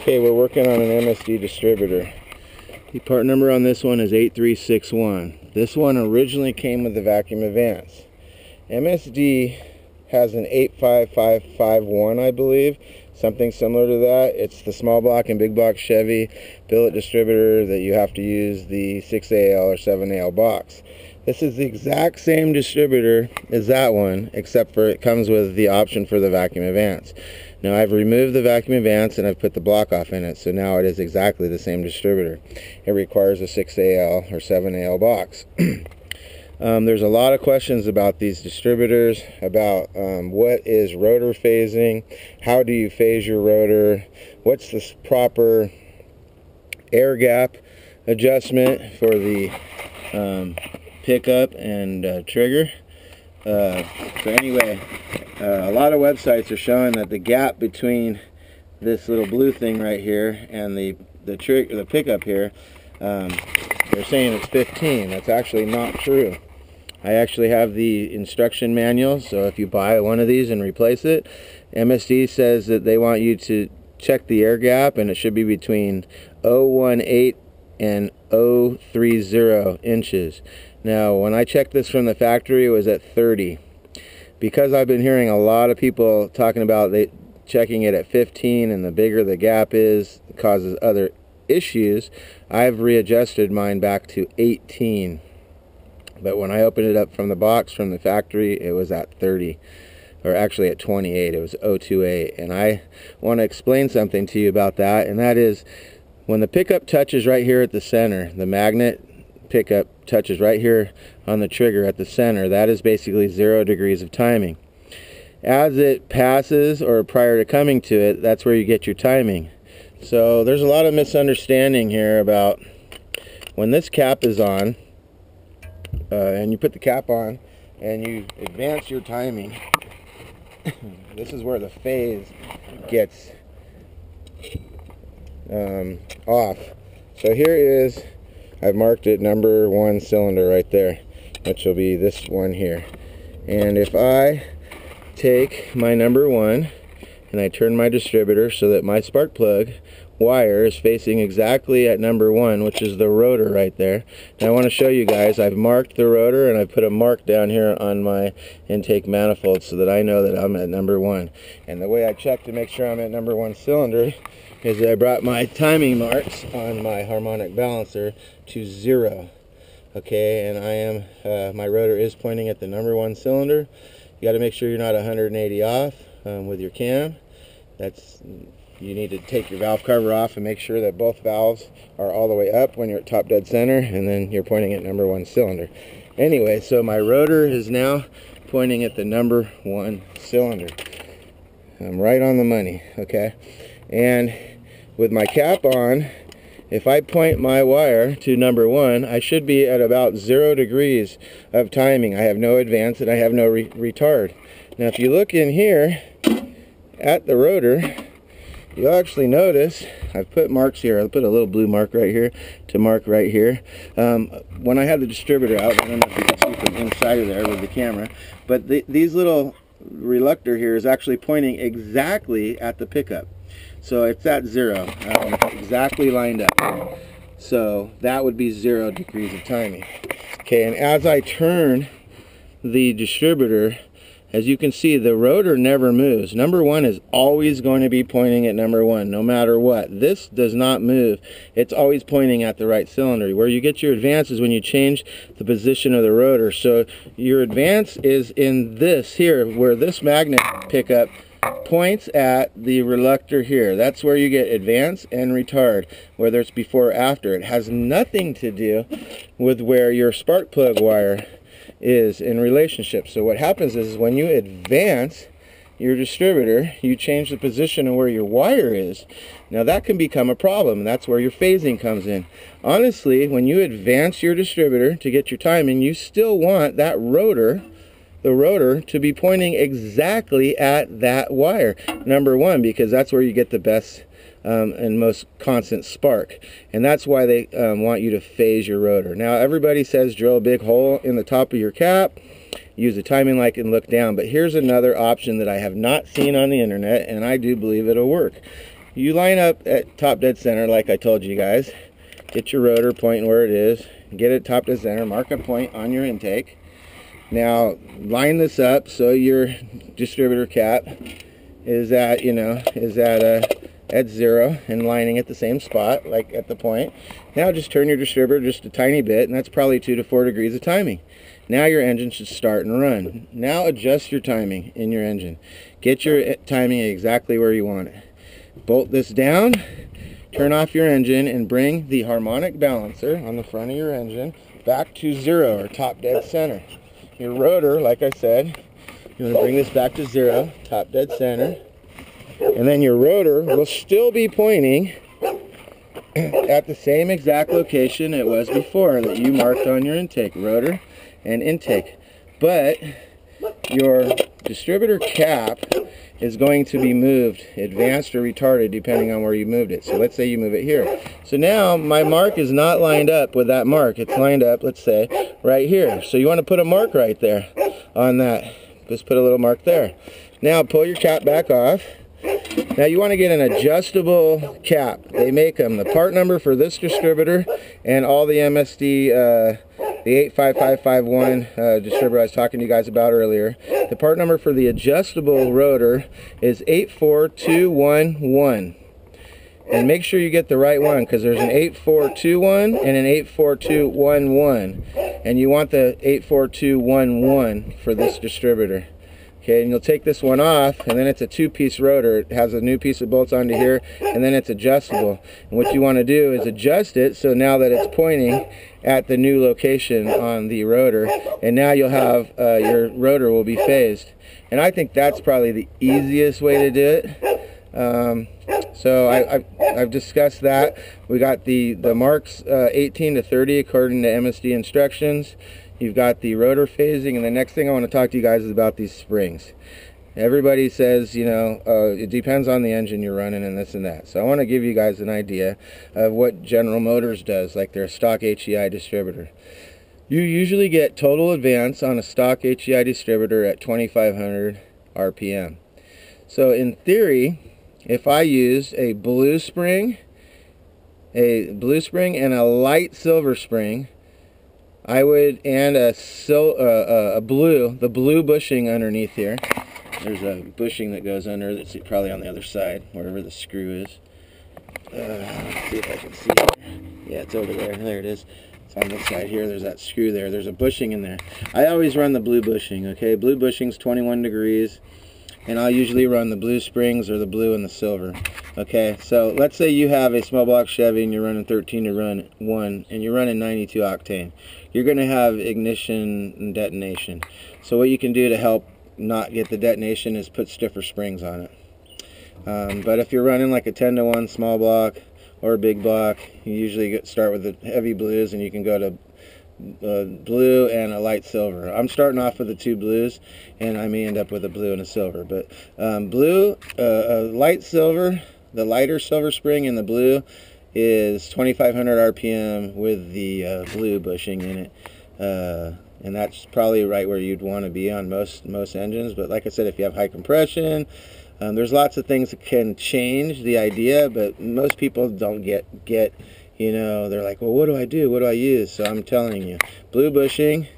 Okay, we're working on an MSD distributor. The part number on this one is 8361. This one originally came with the Vacuum Advance. MSD has an 85551, I believe, something similar to that. It's the small block and big block Chevy billet distributor that you have to use the 6AL or 7AL box. This is the exact same distributor as that one, except for it comes with the option for the Vacuum Advance. Now I've removed the vacuum advance and I've put the block off in it, so now it is exactly the same distributor. It requires a 6AL or 7AL box. um, there's a lot of questions about these distributors, about um, what is rotor phasing, how do you phase your rotor, what's the proper air gap adjustment for the um, pickup and uh, trigger. Uh, so anyway, uh, a lot of websites are showing that the gap between this little blue thing right here and the the trick the pickup here, um, they're saying it's 15. That's actually not true. I actually have the instruction manual, so if you buy one of these and replace it, MSD says that they want you to check the air gap and it should be between 018 and 030 inches. Now, when I checked this from the factory, it was at 30. Because I've been hearing a lot of people talking about they checking it at 15 and the bigger the gap is causes other issues, I've readjusted mine back to 18. But when I opened it up from the box from the factory, it was at 30 or actually at 28 it was 028 and I want to explain something to you about that and that is when the pickup touches right here at the center the magnet pickup touches right here on the trigger at the center, that is basically zero degrees of timing. As it passes or prior to coming to it, that's where you get your timing. So there's a lot of misunderstanding here about when this cap is on, uh, and you put the cap on, and you advance your timing, this is where the phase gets um, off. So here is I've marked it number one cylinder right there, which will be this one here. And if I take my number one and I turn my distributor so that my spark plug wire is facing exactly at number one, which is the rotor right there. Now I want to show you guys, I've marked the rotor and I put a mark down here on my intake manifold so that I know that I'm at number one. And the way I check to make sure I'm at number one cylinder is I brought my timing marks on my harmonic balancer to zero. Okay, and I am, uh, my rotor is pointing at the number one cylinder. You got to make sure you're not 180 off um, with your cam. That's you need to take your valve cover off and make sure that both valves are all the way up when you're at top dead center and then you're pointing at number one cylinder. Anyway, so my rotor is now pointing at the number one cylinder. I'm right on the money, okay? And with my cap on, if I point my wire to number one, I should be at about zero degrees of timing. I have no advance and I have no re retard. Now if you look in here at the rotor, you'll actually notice I've put marks here. I'll put a little blue mark right here to mark right here. Um, when I have the distributor out, I don't know if you can see from inside of there with the camera, but the, these little reluctor here is actually pointing exactly at the pickup. So it's at zero, um, exactly lined up. So that would be zero degrees of timing. Okay, and as I turn the distributor, as you can see, the rotor never moves. Number one is always going to be pointing at number one, no matter what. This does not move. It's always pointing at the right cylinder. Where you get your advance is when you change the position of the rotor. So your advance is in this here, where this magnet pickup points at the reluctor here. That's where you get advance and retard, whether it's before or after. It has nothing to do with where your spark plug wire is in relationship. So what happens is when you advance your distributor, you change the position of where your wire is. Now that can become a problem. And that's where your phasing comes in. Honestly, when you advance your distributor to get your timing, you still want that rotor the rotor to be pointing exactly at that wire. Number one, because that's where you get the best um, and most constant spark. And that's why they um, want you to phase your rotor. Now everybody says drill a big hole in the top of your cap, use a timing light and look down. But here's another option that I have not seen on the internet and I do believe it'll work. you line up at top dead center like I told you guys. Get your rotor pointing where it is. Get it top dead center. Mark a point on your intake. Now line this up so your distributor cap is at, you know, is at a at zero and lining at the same spot like at the point. Now just turn your distributor just a tiny bit and that's probably two to four degrees of timing. Now your engine should start and run. Now adjust your timing in your engine. Get your eh, timing exactly where you want it. Bolt this down, turn off your engine and bring the harmonic balancer on the front of your engine back to zero or top dead center. Your rotor, like I said, you want to bring this back to zero, top dead center. And then your rotor will still be pointing at the same exact location it was before that you marked on your intake. Rotor and intake. But your distributor cap is going to be moved, advanced or retarded, depending on where you moved it. So let's say you move it here. So now my mark is not lined up with that mark. It's lined up, let's say, right here. So you want to put a mark right there on that. Just put a little mark there. Now pull your cap back off. Now you want to get an adjustable cap. They make them. The part number for this distributor and all the MSD uh, the 85551 uh, distributor I was talking to you guys about earlier. The part number for the adjustable rotor is 84211. And make sure you get the right one because there's an 8421 and an 84211. And you want the 84211 for this distributor. Okay, and you'll take this one off, and then it's a two-piece rotor. It has a new piece of bolts onto here, and then it's adjustable. And what you want to do is adjust it so now that it's pointing at the new location on the rotor, and now you'll have, uh, your rotor will be phased. And I think that's probably the easiest way to do it. Um, so I, have discussed that. We got the, the marks uh, 18 to 30 according to MSD instructions. You've got the rotor phasing, and the next thing I want to talk to you guys is about these springs. Everybody says, you know, uh, it depends on the engine you're running and this and that. So I want to give you guys an idea of what General Motors does, like their stock HEI distributor. You usually get total advance on a stock HEI distributor at 2500 RPM. So in theory, if I used a blue spring, a blue spring and a light silver spring, I would, and a, sil uh, uh, a blue, the blue bushing underneath here. There's a bushing that goes under that's probably on the other side, wherever the screw is. Uh, see if I can see it. Yeah, it's over there. There it is. It's on this side here. There's that screw there. There's a bushing in there. I always run the blue bushing, okay? Blue bushing's 21 degrees and I'll usually run the blue springs or the blue and the silver. Okay, so let's say you have a small block Chevy and you're running 13 to run 1 and you're running 92 octane. You're going to have ignition and detonation. So what you can do to help not get the detonation is put stiffer springs on it. Um, but if you're running like a 10 to 1 small block or a big block, you usually start with the heavy blues and you can go to uh, blue and a light silver. I'm starting off with the two blues, and I may end up with a blue and a silver. But um, blue, uh, uh, light silver, the lighter silver spring and the blue is 2500 RPM with the uh, blue bushing in it. Uh, and that's probably right where you'd want to be on most most engines. But like I said, if you have high compression, um, there's lots of things that can change the idea, but most people don't get get you know, they're like, well, what do I do? What do I use? So I'm telling you, blue bushing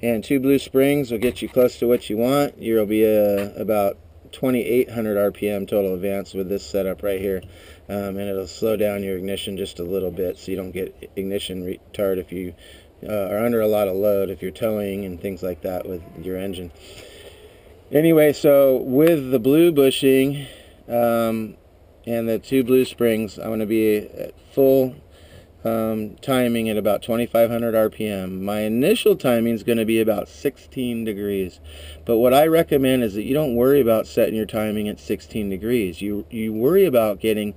and two blue springs will get you close to what you want. You'll be uh, about 2800 RPM total advance with this setup right here. Um, and it'll slow down your ignition just a little bit so you don't get ignition retard if you uh, are under a lot of load, if you're towing and things like that with your engine. Anyway, so with the blue bushing um, and the two blue springs, I'm going to be at full um, timing at about 2500 RPM. My initial timing is going to be about 16 degrees. But what I recommend is that you don't worry about setting your timing at 16 degrees. You, you worry about getting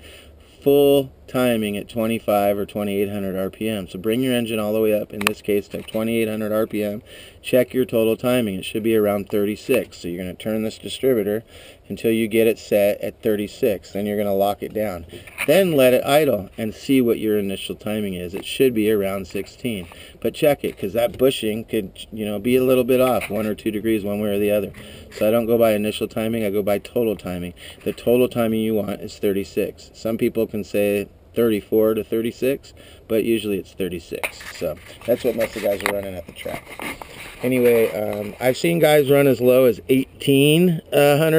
full timing at 25 or 2800 RPM. So bring your engine all the way up, in this case to 2800 RPM. Check your total timing. It should be around 36. So you're going to turn this distributor until you get it set at 36. Then you're going to lock it down. Then let it idle and see what your initial timing is. It should be around 16. But check it because that bushing could you know be a little bit off, one or two degrees one way or the other. So I don't go by initial timing, I go by total timing. The total timing you want is 36. Some people can say 34 to 36, but usually it's 36. So that's what most of the guys are running at the track. Anyway, um, I've seen guys run as low as 1800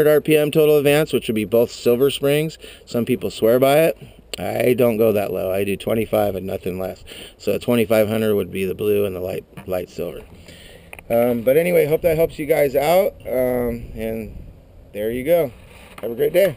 uh, RPM total advance, which would be both silver springs. Some people swear by it. I don't go that low. I do 25 and nothing less. So 2500 would be the blue and the light light silver. Um, but anyway, hope that helps you guys out. Um, and there you go. Have a great day.